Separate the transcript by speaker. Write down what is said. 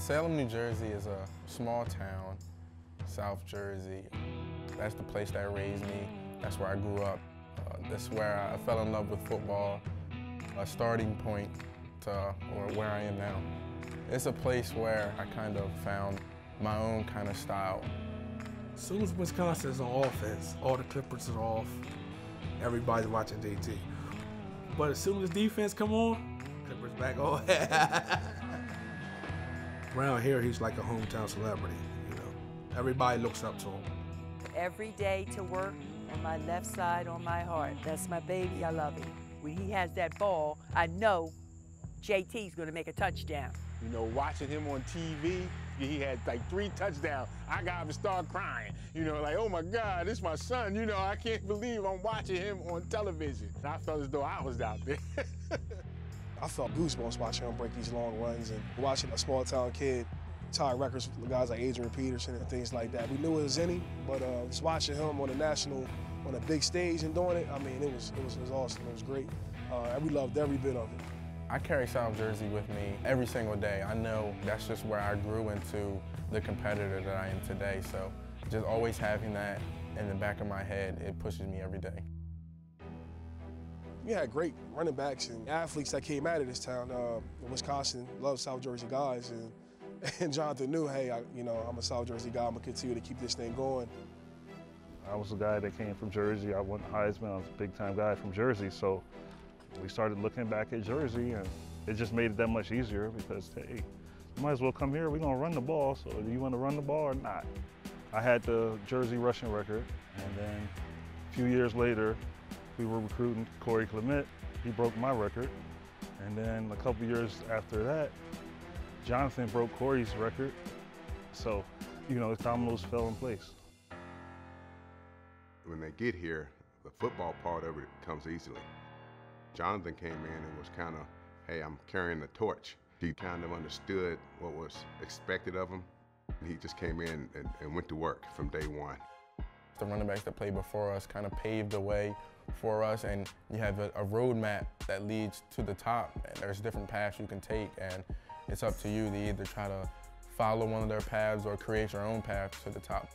Speaker 1: Salem, New Jersey is a small town, South Jersey. That's the place that raised me. That's where I grew up. Uh, that's where I fell in love with football, a starting point to or where I am now. It's a place where I kind of found my own kind of style.
Speaker 2: As soon as Wisconsin is on offense, all the Clippers are off. Everybody's watching JT. But as soon as defense come on, Clippers back on. Around here, he's like a hometown celebrity. You know, everybody looks up to him.
Speaker 3: Every day to work on my left side on my heart. That's my baby. I love him. When he has that ball, I know JT's going to make a touchdown.
Speaker 4: You know, watching him on TV, he had like three touchdowns. I got up and started crying. You know, like, oh my God, this is my son. You know, I can't believe I'm watching him on television. And I felt as though I was out there.
Speaker 5: I felt goosebumps watching him break these long runs and watching a small town kid tie records with guys like Adrian Peterson and things like that. We knew it was him, but uh, just watching him on a national, on a big stage and doing it, I mean, it was, it was, it was awesome. It was great. Uh, and we loved every bit of it.
Speaker 1: I carry South Jersey with me every single day. I know that's just where I grew into the competitor that I am today. So just always having that in the back of my head, it pushes me every day.
Speaker 5: We had great running backs and athletes that came out of this town. Uh, Wisconsin loved South Jersey guys, and, and Jonathan knew, hey, I, you know, I'm a South Jersey guy. I'm gonna continue to keep this thing going.
Speaker 6: I was a guy that came from Jersey. I won Heisman. I was a big-time guy from Jersey, so we started looking back at Jersey, and it just made it that much easier because, hey, you might as well come here. We're gonna run the ball. So do you want to run the ball or not? I had the Jersey rushing record, and then a few years later, we were recruiting Corey Clement. He broke my record. And then a couple years after that, Jonathan broke Corey's record. So, you know, the dominoes fell in place.
Speaker 7: When they get here, the football part of it comes easily. Jonathan came in and was kind of, hey, I'm carrying the torch. He kind of understood what was expected of him. He just came in and, and went to work from day one.
Speaker 1: The running backs that played before us kind of paved the way for us, and you have a, a roadmap that leads to the top. And there's different paths you can take, and it's up to you to either try to follow one of their paths or create your own path to the top.